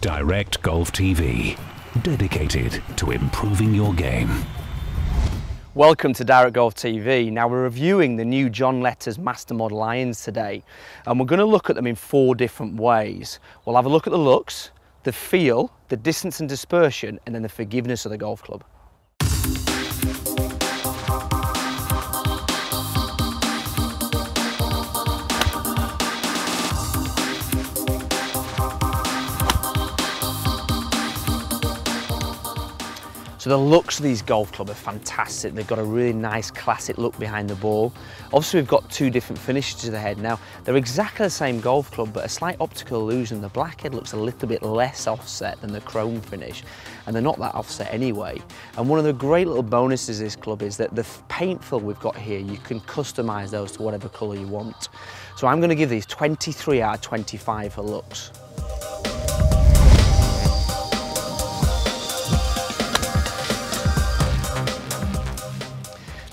Direct Golf TV, dedicated to improving your game. Welcome to Direct Golf TV. Now we're reviewing the new John Letters Master Model irons today and we're going to look at them in four different ways. We'll have a look at the looks, the feel, the distance and dispersion and then the forgiveness of the golf club. So the looks of these golf clubs are fantastic. They've got a really nice classic look behind the ball. Obviously we've got two different finishes to the head. Now they're exactly the same golf club but a slight optical illusion. The black head looks a little bit less offset than the chrome finish and they're not that offset anyway. And one of the great little bonuses of this club is that the paint fill we've got here, you can customise those to whatever colour you want. So I'm going to give these 23 out of 25 for looks.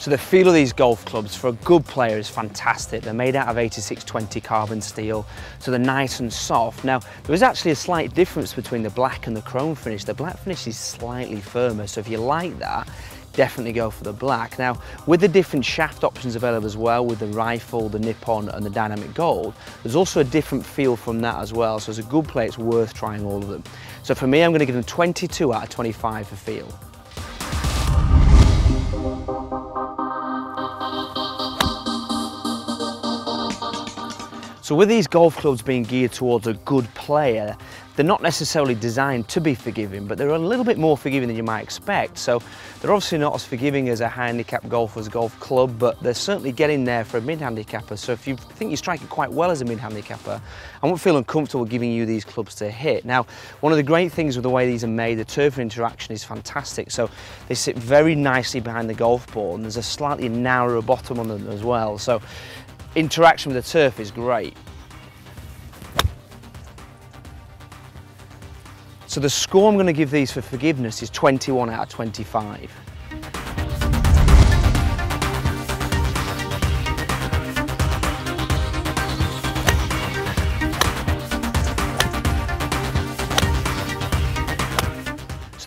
So the feel of these golf clubs for a good player is fantastic. They're made out of 8620 carbon steel, so they're nice and soft. Now, there is actually a slight difference between the black and the chrome finish. The black finish is slightly firmer, so if you like that, definitely go for the black. Now, with the different shaft options available as well, with the rifle, the Nippon and the dynamic gold, there's also a different feel from that as well. So as a good player, it's worth trying all of them. So for me, I'm gonna give them 22 out of 25 for feel. So with these golf clubs being geared towards a good player, they're not necessarily designed to be forgiving, but they're a little bit more forgiving than you might expect. So they're obviously not as forgiving as a handicap golfer's golf club, but they're certainly getting there for a mid-handicapper. So if you think you strike it quite well as a mid-handicapper, I won't feel uncomfortable giving you these clubs to hit. Now, one of the great things with the way these are made, the turf interaction is fantastic. So they sit very nicely behind the golf ball and there's a slightly narrower bottom on them as well. So interaction with the turf is great. So the score I'm going to give these for forgiveness is 21 out of 25.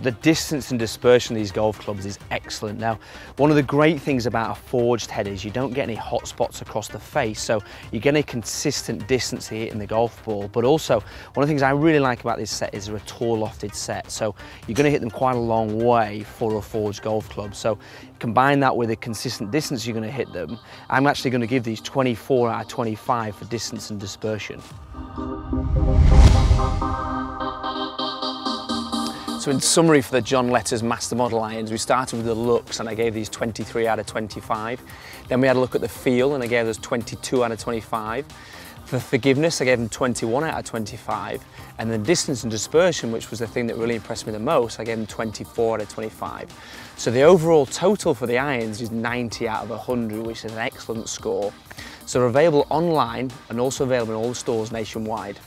So the distance and dispersion of these golf clubs is excellent. Now, one of the great things about a forged head is you don't get any hot spots across the face, so you get a consistent distance here in the golf ball. But also, one of the things I really like about this set is they're a tall lofted set. So you're gonna hit them quite a long way for a forged golf club. So combine that with a consistent distance you're gonna hit them, I'm actually gonna give these 24 out of 25 for distance and dispersion. So in summary for the John Letters Master Model irons, we started with the looks and I gave these 23 out of 25. Then we had a look at the feel and I gave those 22 out of 25. For forgiveness, I gave them 21 out of 25. And the distance and dispersion, which was the thing that really impressed me the most, I gave them 24 out of 25. So the overall total for the irons is 90 out of 100, which is an excellent score. So they're available online and also available in all the stores nationwide.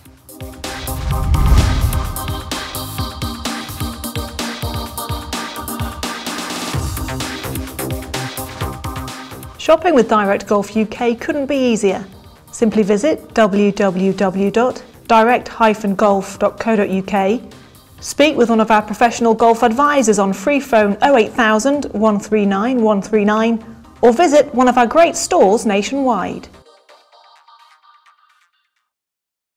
Shopping with Direct Golf UK couldn't be easier. Simply visit www.direct-golf.co.uk, speak with one of our professional golf advisors on free phone 08000 139 139 or visit one of our great stores nationwide.